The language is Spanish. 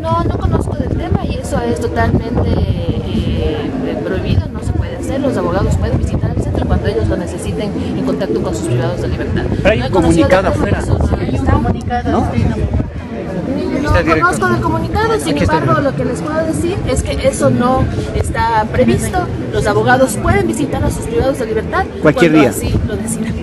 No, no conozco del tema y eso es totalmente eh, eh, prohibido, no se puede hacer. Los abogados pueden visitar el centro cuando ellos lo necesiten en contacto con sus privados de libertad. Pero hay No un comunicado afuera. ¿No? conozco del comunicado, sin embargo lo que les puedo decir es que eso no está previsto. Los abogados pueden visitar a sus privados de libertad Cualquier día. así lo decidan.